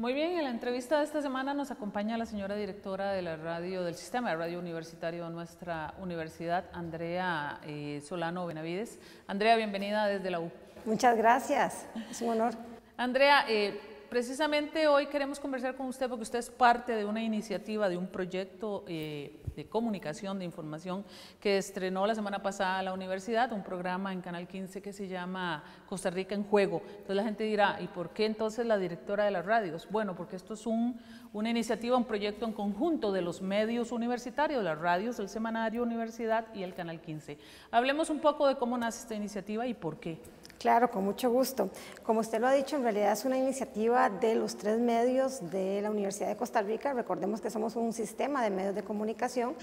Muy bien, en la entrevista de esta semana nos acompaña la señora directora de la radio, del sistema de radio universitario de nuestra universidad, Andrea eh, Solano Benavides. Andrea, bienvenida desde la U. Muchas gracias, es un honor. Andrea, eh, precisamente hoy queremos conversar con usted porque usted es parte de una iniciativa, de un proyecto eh, de comunicación, de información, que estrenó la semana pasada la universidad, un programa en Canal 15 que se llama Costa Rica en Juego. Entonces la gente dirá, ¿y por qué entonces la directora de las radios? Bueno, porque esto es un, una iniciativa, un proyecto en conjunto de los medios universitarios, las radios, el Semanario Universidad y el Canal 15. Hablemos un poco de cómo nace esta iniciativa y por qué. Claro, con mucho gusto. Como usted lo ha dicho, en realidad es una iniciativa de los tres medios de la Universidad de Costa Rica. Recordemos que somos un sistema de medios de comunicación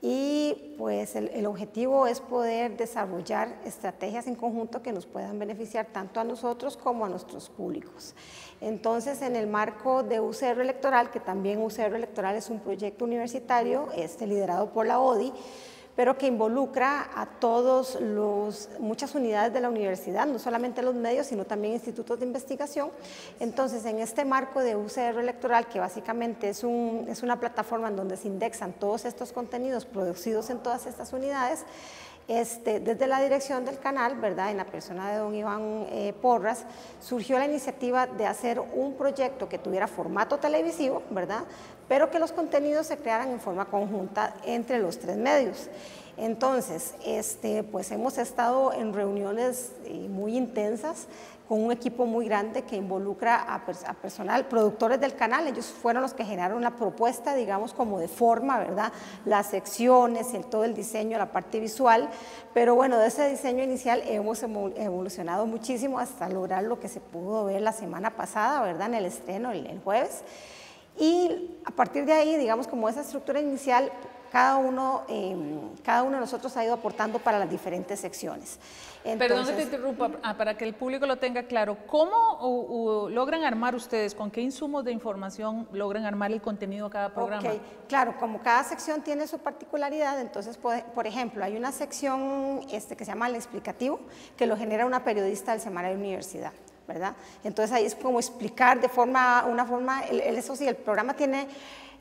y pues el, objetivo es poder desarrollar estrategias en conjunto que nos puedan beneficiar tanto a nosotros como a nuestros públicos. Entonces, en el marco de UCR Electoral, que también UCR Electoral es un proyecto universitario este, liderado por la ODI, pero que involucra a todos los, muchas unidades de la universidad, no solamente los medios, sino también institutos de investigación. Entonces, en este marco de UCR electoral, que básicamente es, un, es una plataforma en donde se indexan todos estos contenidos producidos en todas estas unidades, este, desde la dirección del canal, ¿verdad? en la persona de don Iván eh, Porras, surgió la iniciativa de hacer un proyecto que tuviera formato televisivo, ¿verdad? Pero que los contenidos se crearan en forma conjunta entre los tres medios. Entonces, este, pues hemos estado en reuniones eh, muy intensas con un equipo muy grande que involucra a, personal, productores del canal, ellos fueron los que generaron la propuesta, digamos, como de forma, ¿verdad? Las secciones, el, todo el diseño, la parte visual, pero bueno, de ese diseño inicial hemos evolucionado muchísimo hasta lograr lo que se pudo ver la semana pasada, ¿verdad? En el estreno, el jueves. Y a partir de ahí, digamos, como esa estructura inicial, cada uno, em, cada uno de nosotros ha ido aportando para las diferentes secciones. Perdón que te interrumpa, ah, para que el público lo tenga claro, ¿cómo logran armar ustedes, con qué insumos de información logran armar el contenido de cada programa? Okay. Claro, como cada sección tiene su particularidad, entonces, por ejemplo, hay una sección este, que se llama el explicativo, que lo genera una periodista del Semanario Universidad. ¿Verdad? Entonces ahí es como explicar de forma, una forma, eso sí, el programa tiene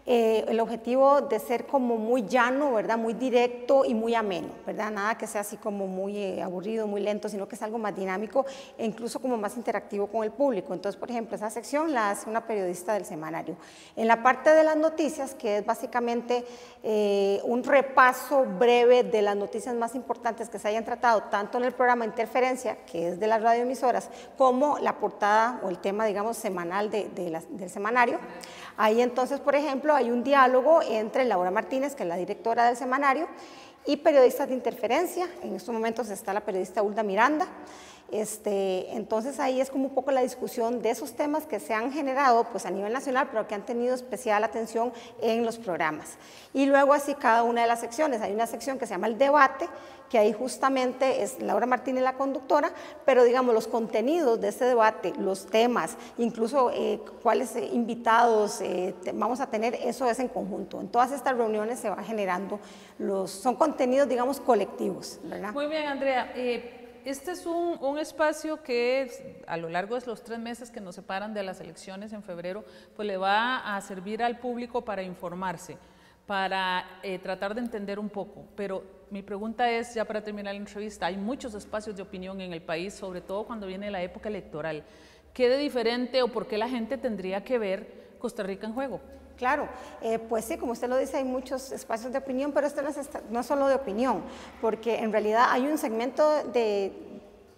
eh, el objetivo de ser como muy llano, ¿verdad? Muy directo y muy ameno, ¿verdad? Nada que sea así como muy eh, aburrido, muy lento, sino que es algo más dinámico e incluso como más interactivo con el público. Entonces, por ejemplo, esa sección la hace una periodista del semanario. En la parte de las noticias, que es básicamente eh, un repaso breve de las noticias más importantes que se hayan tratado, tanto en el programa Interferencia, que es de las radioemisoras, como la portada o el tema, digamos, semanal de, del semanario. Ahí entonces, por ejemplo, hay un diálogo entre Laura Martínez, que es la directora del semanario, y periodistas de interferencia. En estos momentos está la periodista Ulda Miranda. Este, entonces ahí es como un poco la discusión de esos temas que se han generado pues, a nivel nacional, pero que han tenido especial atención en los programas. Y luego así cada una de las secciones. Hay una sección que se llama el debate, que ahí justamente es Laura Martínez la conductora, pero digamos los contenidos de este debate, los temas, incluso eh, cuáles eh, invitados eh, vamos a tener, eso es en conjunto. En todas estas reuniones se va generando los, son contenidos digamos colectivos, ¿verdad? Muy bien, Andrea. Este es un, espacio que a lo largo de los tres meses que nos separan de las elecciones en febrero, pues le va a servir al público para informarse, para eh, tratar de entender un poco. Pero mi pregunta es, ya para terminar la entrevista, hay muchos espacios de opinión en el país, sobre todo cuando viene la época electoral. ¿Qué de diferente o por qué la gente tendría que ver Costa Rica en juego? Claro, eh, pues sí, como usted lo dice, hay muchos espacios de opinión, pero esto no es, no es solo de opinión, porque en realidad hay un segmento de,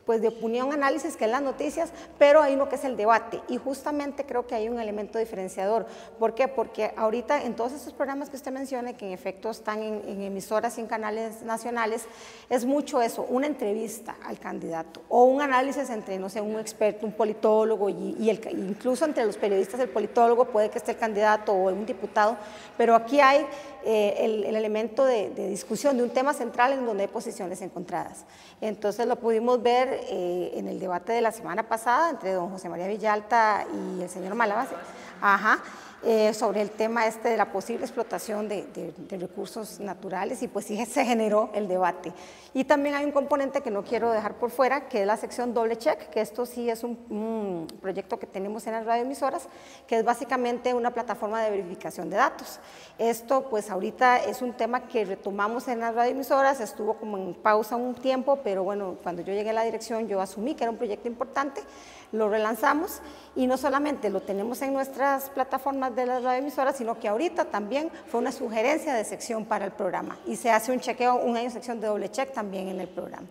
pues de opinión, análisis, que es las noticias, pero hay uno que es el debate. Y justamente creo que hay un elemento diferenciador. ¿Por qué? Porque ahorita en todos estos programas que usted menciona, que en efecto están en, emisoras y en canales nacionales, es mucho eso, una entrevista al candidato o un análisis entre, no sé, un experto, un politólogo y, el, incluso entre los periodistas el politólogo puede que esté el candidato o un diputado, pero aquí hay eh, el, elemento de, de discusión de un tema central en donde hay posiciones encontradas. Entonces lo pudimos ver eh, en el debate de la semana pasada entre don José María Villalta y el señor Malabas. Ajá. Eh, sobre el tema este de la posible explotación de, recursos naturales y pues sí se generó el debate. Y también hay un componente que no quiero dejar por fuera, que es la sección doble check, que esto sí es un, proyecto que tenemos en las radioemisoras, que es básicamente una plataforma de verificación de datos. Esto pues ahorita es un tema que retomamos en las radioemisoras, estuvo como en pausa un tiempo, pero bueno, cuando yo llegué a la dirección yo asumí que era un proyecto importante, lo relanzamos y no solamente lo tenemos en nuestras plataformas de las radioemisoras, sino que ahorita también fue una sugerencia de sección para el programa y se hace un chequeo, un año sección de doble check también en el programa.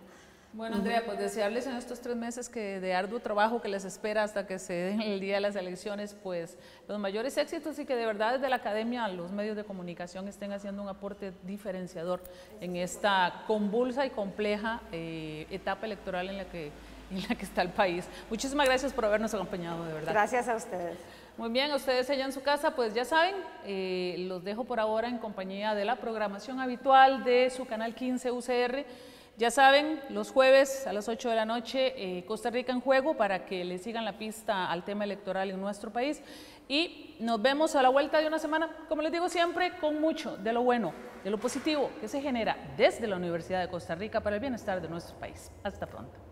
Bueno, Andrea, pues desearles en estos tres meses que de arduo trabajo que les espera hasta que se den el día de las elecciones, pues los mayores éxitos y que de verdad desde la academia los medios de comunicación estén haciendo un aporte diferenciador en esta convulsa y compleja eh, etapa electoral en la que en la que está el país. Muchísimas gracias por habernos acompañado, de verdad. Gracias a ustedes. Muy bien, ustedes allá en su casa, pues ya saben, eh, los dejo por ahora en compañía de la programación habitual de su canal 15 UCR. Ya saben, los jueves a las 8 de la noche, eh, Costa Rica en juego para que le sigan la pista al tema electoral en nuestro país. Y nos vemos a la vuelta de una semana, como les digo siempre, con mucho de lo bueno, de lo positivo que se genera desde la Universidad de Costa Rica para el bienestar de nuestro país. Hasta pronto.